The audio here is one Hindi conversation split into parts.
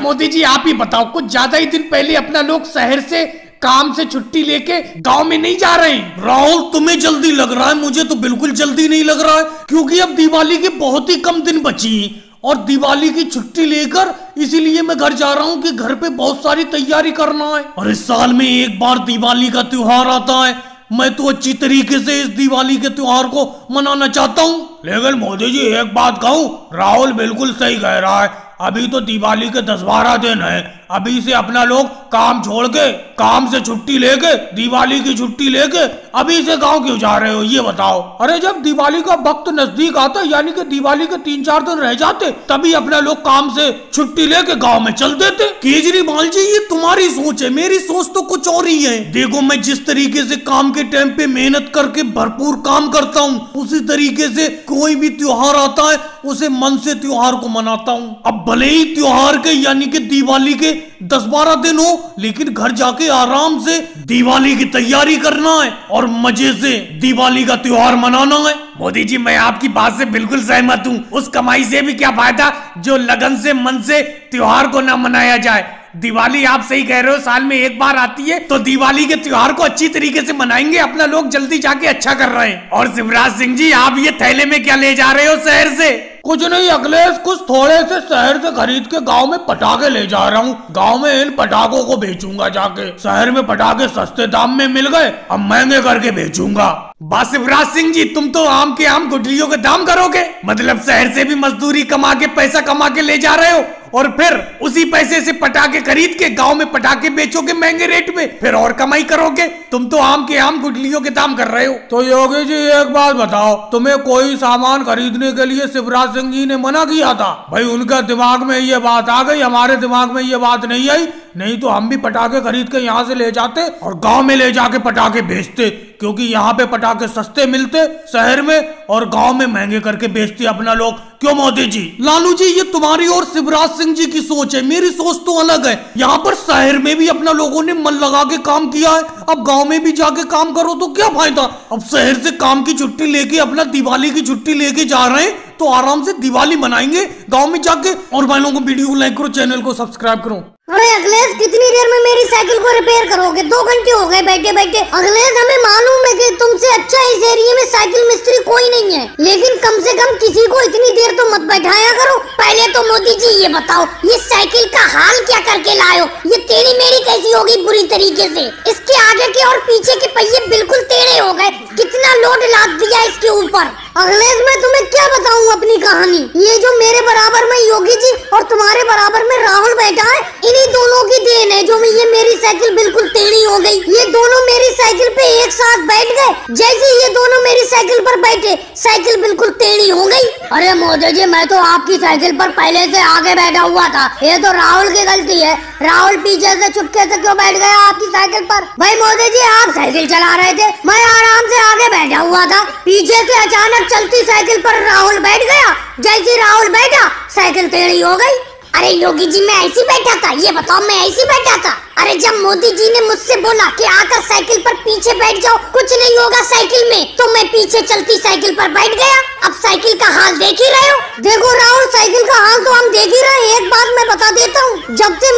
मोदी जी आप ही बताओ कुछ ज़्यादा ही दिन पहले अपना लोग शहर से काम से छुट्टी लेके गाँव में नहीं जा रहे हैं? राहुल तुम्हें जल्दी लग रहा है मुझे तो बिल्कुल जल्दी नहीं लग रहा है क्योंकि अब दिवाली के बहुत ही कम दिन बची हैं और दिवाली की छुट्टी लेकर इसीलिए मैं घर जा रहा हूँ कि घर पे बहुत सारी तैयारी करना है। और इस साल में एक बार दिवाली का त्योहार आता है मैं तो अच्छी तरीके से इस दिवाली के त्योहार को मनाना चाहता हूँ। लेकिन मोदी जी एक बात कहूँ राहुल बिल्कुल सही कह रहा है अभी तो दिवाली के दस बारह दिन है। अभी से अपना लोग काम छोड़ के काम से छुट्टी लेके, दिवाली की छुट्टी लेके, अभी से गाँव क्यों जा रहे हो? ये बताओ। अरे जब दिवाली का वक्त नज़दीक आता, यानी कि दिवाली के तीन चार दिन रह जाते, तभी अपना लोग काम से छुट्टी लेके गाँव में चल देते। केजरीवाल जी, ये तुम्हारी सोच है, मेरी सोच तो कुछ और ही है। देखो, मैं जिस तरीके से काम के टाइम पे मेहनत करके भरपूर काम करता हूँ, उसी तरीके से कोई भी त्योहार आता है, उसे मन से त्योहार को मनाता हूँ। अब भले ही त्योहार के, यानी कि दिवाली के दस बारह दिन हो, लेकिन घर जाके आराम से दिवाली की तैयारी करना है और मज़े से दिवाली का त्योहार मनाना है। मोदी जी, मैं आपकी बात से बिल्कुल सहमत हूँ। उस कमाई से भी क्या फ़ायदा जो लगन से, मन से त्योहार को न मनाया जाए? दिवाली आप सही कह रहे हो, साल में एक बार आती है तो दिवाली के त्योहार को अच्छी तरीके से मनाएँगे, अपना लोग जल्दी जाके अच्छा कर रहे हैं। और शिवराज सिंह जी, आप ये थैले में क्या ले जा रहे हो शहर से? कुछ नहीं, अखिलेश, कुछ थोड़े से शहर से खरीद के गाँव में पटाखे ले जा रहा हूँ। गाँव में इन पटाखों को बेचूँगा जाके। शहर में पटाखे सस्ते दाम में मिल गए, अब महँगे करके बेचूँगा। बस शिवराज सिंह जी, तुम तो आम के आम गुटलियों के दाम करोगे। मतलब शहर से भी मजदूरी कमा के, पैसा कमा के ले जा रहे हो। और फिर उसी पैसे से पटाखे खरीद के गाँव में पटाखे बेचोगे महँगे रेट में। फिर और कमाई करोगे। तुम तो आम के आम गुटलियों के दाम कर रहे हो। तो योगी जी, एक बात बताओ, तुम्हें कोई सामान खरीदने के लिए शिवराज सिंह जी ने मना किया था? भाई, उनका दिमाग में ये बात आ गई, हमारे दिमाग में ये बात नहीं आई। नहीं तो हम भी पटाखे खरीद के यहाँ से ले जाते और गाँव में ले जाके पटाखे बेचते, क्योंकि यहाँ पे पटाखे सस्ते मिलते शहर में और गाँव में महँगे करके बेचते अपना लोग। क्यों मोदी जी? लालू जी, ये तुम्हारी और शिवराज सिंह जी की सोच है। मेरी सोच तो अलग है। यहाँ पर शहर में भी अपना लोगों ने मन लगा के काम किया है। अब गाँव में भी जाके काम करो तो क्या फ़ायदा? अब शहर से काम की छुट्टी लेके, अपना दिवाली की छुट्टी लेके जा रहे हैं तो आराम से दिवाली मनाएँगे। गाँव में जाके और भाई लोगों को वीडियो लाइक करो, चैनल को सब्सक्राइब करो। अरे अखिलेश कितनी देर में मेरी साइकिल को रिपेयर करोगे? दो घंटे हो गए बैठे बैठे। अखिलेश हमें मालूम है कि तुमसे अच्छा इस एरिया में साइकिल मिस्त्री कोई नहीं है। लेकिन कम से कम किसी को इतनी देर तो मत बैठाया करो। पहले तो मोदी जी, ये बताओ, ये साइकिल का हाल क्या करके लाओ ये टेढ़ी मेरी कैसी होगी बुरी तरीके से? इसके आगे के और पीछे के पहिए बिल्कुल टेढ़े हो गए। कितना लोड लाद दिया इसके ऊपर। अखिलेश मैं तुम्हें क्या बताऊँ अपनी कहानी? ये जो मेरे बराबर में योगी जी और तुम्हारे बराबर में राहुल बैठा है, इन्हीं दोनों की देन है जो ये मेरी साइकिल बिल्कुल टेढ़ी हो गई। ये दोनों मेरी साइकिल पे एक साथ बैठ गए। जैसे ये दोनों मेरी साइकिल पर बैठे, साइकिल बिल्कुल टेढ़ी हो गई। अरे मोदी जी, मैं तो आपकी साइकिल पर पहले से आगे बैठा हुआ था। ये तो राहुल की गलती है। राहुल पीछे से चुपके से क्यों बैठ गया आपकी साइकिल पर? भाई मोदी जी, आप साइकिल चला रहे थे। मैं आराम से आगे बैठा हुआ था। पीछे से अचानक चलती, साइकिल पर राहुल बैठ गया। जैसे राहुल बैठा, साइकिल टेढ़ी हो गई। अरे योगी जी, मैं ऐसी बैठा था, ये बताओ मैं ऐसी बैठा था। अरे जब मोदी जी ने मुझसे बोला कि आकर साइकिल पर पीछे बैठ जाओ, कुछ नहीं होगा साइकिल में तो मैं पीछे चलती साइकिल पर बैठ गया। अब साइकिल का हाल देख ही रहे हो। देखो राहुल, साइकिल का हाल तो हम देख ही रहे एक बात मैं बता देता हूँ, जब से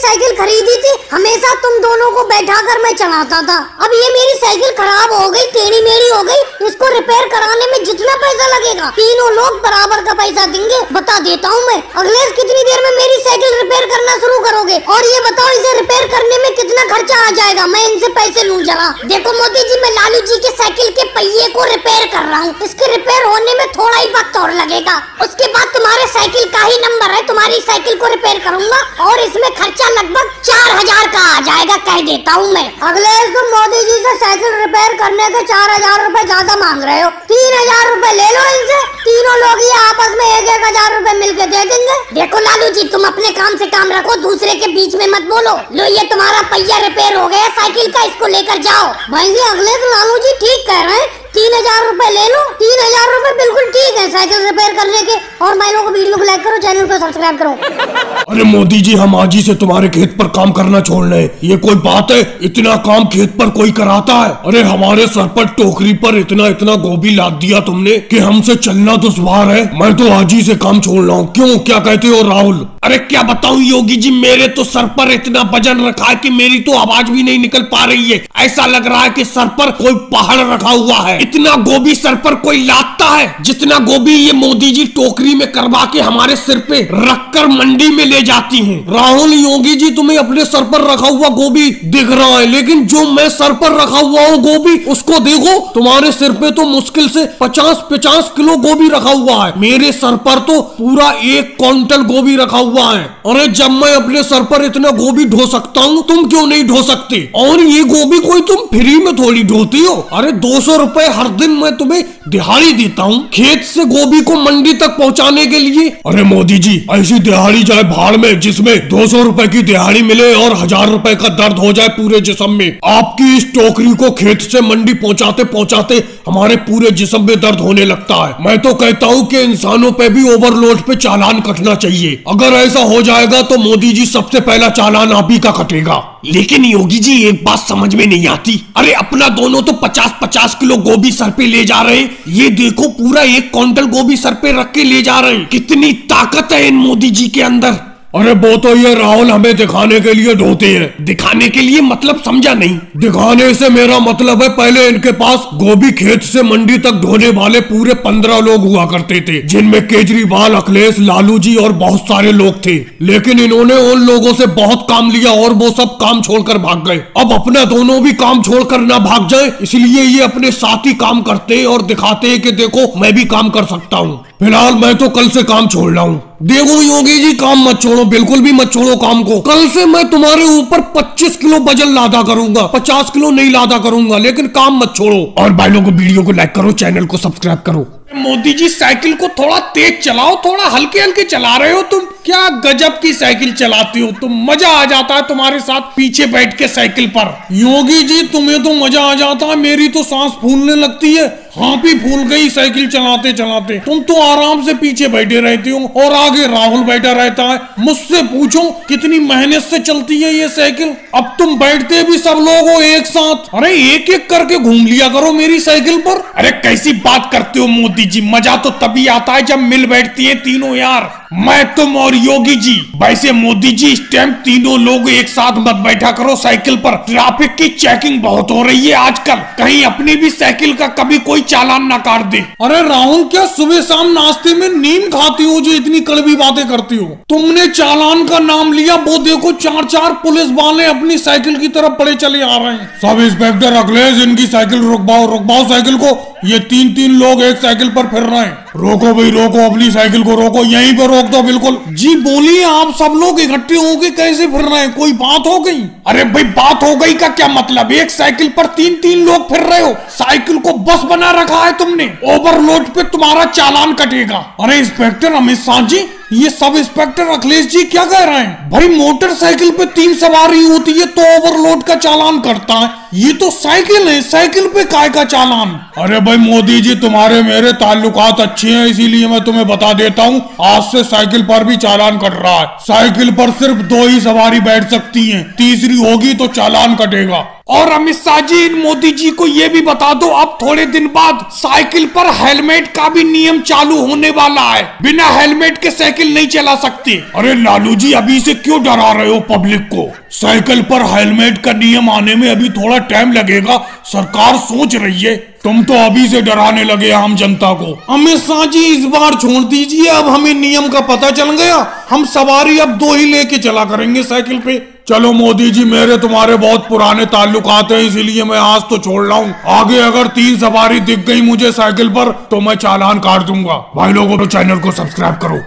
साइकिल खरीदी थी, हमेशा तुम दोनों को बैठा कर मैं चलाता था। अब ये मेरी साइकिल खराब हो गई टेढ़ी मेढ़ी हो गई, इसको रिपेयर कराने में जितना पैसा लगेगा, तीनों लोग बराबर का पैसा देंगे, बता देता हूँ मैं। अगले कितनी देर में मेरी साइकिल रिपेयर करना शुरू करोगे? और ये बताओ, इसे रिपेयर करने में कितना खर्चा आ जाएगा? मैं इनसे पैसे लूँ जरा। देखो मोदी जी, मैं लालू जी के साइकिल के पहिए को रिपेयर कर रहा हूँ। इसके रिपेयर होने में थोड़ा ही वक्त और लगेगा। उसके बाद तुम्हारे साइकिल का ही नंबर है, तुम्हारी साइकिल को रिपेयर करूँगा और इसमें खर्चा लगभग चार हज़ार का आ जाएगा कह देता हूँ मैं। अगले तुम मोदी जी से साइकिल रिपेयर करने के चार हज़ार रूपए ज़्यादा मांग रहे हो। तीन हज़ार रूपए ले लो इनसे। तीनों लोग ये आपस में एक एक हज़ार रूपए मिल के दे देंगे। देखो लालू जी तुम अपने काम से काम रखो दूसरे के बीच में मत बोलो। लो ये तुम्हारा पहिया रिपेयर हो गया साइकिल का इसको लेकर जाओ। भाई जी अगले तो लालू जी ठीक कह रहे हैं। तीन हज़ार रूपए ले लो। तीन हज़ार रूपए बिल्कुल ठीक है, साइकिल रिपेयर करने के। और लोगों को वीडियो को लाइक करो चैनल को सब्सक्राइब करो। अरे मोदी जी, हम आज ही से तुम्हारे खेत पर काम करना छोड़ रहे ये कोई बात है? इतना काम खेत पर कोई कराता है? अरे हमारे सर पर टोकरी पर इतना इतना गोभी लाद दिया तुमने कि हमसे चलना तो दुश्वार है। मैं तो आज ही से काम छोड़ रहा हूँ। क्यों? क्या कहते हो राहुल? अरे क्या बताऊँ योगी जी, मेरे तो सर पर इतना वज़न रखा है कि मेरी तो आवाज़ भी नहीं निकल पा रही है। ऐसा लग रहा है कि सर पर कोई पहाड़ रखा हुआ है। इतना गोभी सर पर कोई लादता है, जितना गोभी ये मोदी जी टोकरी में करवा के हमारे सिर पे रख कर मंडी में ले जाती हैं। राहुल योगी जी, तुम्हें अपने सर पर रखा हुआ गोभी दिख रहा है, लेकिन जो मैं सर पर रखा हुआ हूँ गोभी, उसको देखो। तुम्हारे सिर पे तो मुश्किल से पचास पचास किलो गोभी रखा हुआ है। मेरे सर पर तो पूरा एक क्विंटल गोभी रखा हुआ है। अरे, जब मैं अपने सर पर इतना गोभी ढो सकता हूँ, तुम क्यों नहीं ढो सकते? और ये गोभी कोई तुम फ्री में थोड़ी ढोती हो? अरे, दो सौ रूपए हर दिन मैं तुम्हें दिहाड़ी देता हूँ खेत से गोभी को मंडी तक पहुँचाने के लिए। अरे मोदी जी ऐसी दिहाड़ी जाए भाड़ में, जिसमें दो सौ रूपए की दिहाड़ी मिले और हज़ार रूपए का दर्द हो जाए पूरे जिसम में। आपकी इस टोकरी को खेत से मंडी पहुँचाते पहुँचाते हमारे पूरे जिसम में दर्द होने लगता है। मैं तो कहता हूँ की इंसानों पे भी ओवरलोड पे चालान कटना चाहिए। अगर ऐसा हो जाएगा तो मोदी जी सबसे पहला चालान आप ही का कटेगा। लेकिन योगी जी, एक बात समझ में नहीं आती। अरे अपना दोनों तो पचास पचास किलो गोभी सर पे ले जा रहे हैं। ये देखो पूरा एक क्विंटल गोभी सर पे रख के ले जा रहे हैं। कितनी ताकत है इन मोदी जी के अंदर। अरे वो तो ये राहुल हमें दिखाने के लिए ढोते हैं। दिखाने के लिए मतलब समझा नहीं। दिखाने से मेरा मतलब है, पहले इनके पास गोभी खेत से मंडी तक ढोने वाले पूरे पंद्रह लोग हुआ करते थे, जिनमें केजरीवाल, अखिलेश लालू जी और बहुत सारे लोग थे। लेकिन इन्होंने उन लोगों से बहुत काम लिया और वो सब काम छोड़कर भाग गए। अब अपना दोनों भी काम छोड़कर ना भाग जाए, इसलिए ये अपने साथ ही काम करते और दिखाते है की देखो, मैं भी काम कर सकता हूँ। फ़िलहाल मैं तो कल से काम छोड़ रहा हूँ। देखो योगी जी, काम मत छोड़ो, बिल्कुल भी मत छोड़ो काम को। कल से मैं तुम्हारे ऊपर 25 किलो वज़न लादा करूँगा 50 किलो नहीं लादा करूँगा, लेकिन काम मत छोड़ो। और भाई लोगों वीडियो को लाइक करो, चैनल को सब्सक्राइब करो। मोदी जी, साइकिल को थोड़ा तेज चलाओ, थोड़ा हल्के हल्के चला रहे हो तुम। क्या गजब की साइकिल चलाती हो तुम? मज़ा आ जाता है तुम्हारे साथ पीछे बैठ के साइकिल पर। योगी जी, तुम्हें तो मज़ा आ जाता है, मेरी तो सांस फूलने लगती है। हाँ भी फूल गई साइकिल चलाते चलाते। तुम तो आराम से पीछे बैठे रहती हो और आगे राहुल बैठा रहता है। मुझसे पूछो, कितनी मेहनत से चलती है ये साइकिल? अब तुम बैठते भी सब लोग हो एक साथ। अरे एक एक करके घूम लिया करो मेरी साइकिल पर। अरे, कैसी बात करते हो मोदी जी मज़ा तो तभी आता है जब मिल बैठती है तीनों यार। मैं तुम और योगी जी वैसे मोदी जी इस टाइम तीनों लोग एक साथ मत बैठा करो साइकिल पर। ट्रैफ़िक की चेकिंग बहुत हो रही है आजकल। कहीं अपनी भी साइकिल का कभी कोई चालान ना काट दे। अरे राहुल क्या सुबह शाम नाश्ते में नीम खाती हो जो इतनी कड़वी बातें करती हो? तुमने चालान का नाम लिया वो देखो चार चार पुलिस वाले अपनी साइकिल की तरफ़ पड़े चले आ रहे हैं। सब इंस्पेक्टर अखिलेश इनकी साइकिल रुकवाओ रुकवाओ साइकिल को। ये तीन तीन लोग एक साइकिल पर फिर रहे हैं। रोको भाई, रोको, अपनी साइकिल को रोको, यहीं पर रोक दो, बिल्कुल। जी बोलिए आप सब लोग इकट्ठे होके कैसे फिर रहे हैं? कोई बात हो गई? अरे भाई, बात हो गई का क्या मतलब? एक साइकिल पर तीन तीन लोग फिर रहे हो? साइकिल को बस बना रखा है तुमने। ओवरलोड पे तुम्हारा चालान कटेगा। अरे, इंस्पेक्टर अमित शाह जी, ये सब इंस्पेक्टर अखिलेश जी क्या कह रहे हैं? भाई, मोटरसाइकिल पे तीन सवारी होती है तो ओवरलोड का चालान करता है। ये तो साइकिल है साइकिल पे काय का चालान? अरे भाई मोदी जी तुम्हारे मेरे ताल्लुकात अच्छे हैं इसीलिए मैं तुम्हें बता देता हूँ आज से साइकिल पर भी चालान कट रहा है। साइकिल पर सिर्फ़ दो ही सवारी बैठ सकती है तीसरी होगी तो चालान कटेगा। और अमित शाह जी इन मोदी जी को ये भी बता दो अब थोड़े दिन बाद साइकिल पर हेलमेट का भी नियम चालू होने वाला है। बिना हेलमेट के साइकिल नहीं चला सकते। अरे लालू जी अभी से क्यों डरा रहे हो पब्लिक को? साइकिल पर हेलमेट का नियम आने में अभी थोड़ा टाइम लगेगा। सरकार सोच रही है। तुम तो अभी से डराने लगे आम जनता को। अमित शाह जी इस बार छोड़ दीजिए। अब हमें नियम का पता चल गया। हम सवारी अब दो ही लेके चला करेंगे साइकिल पे। चलो मोदी जी मेरे तुम्हारे बहुत पुराने ताल्लुकात हैं इसीलिए मैं आज तो छोड़ रहा हूँ। आगे अगर तीन सवारी दिख गई मुझे साइकिल पर तो मैं चालान काट दूँगा। भाई लोगों तो चैनल को सब्सक्राइब करो।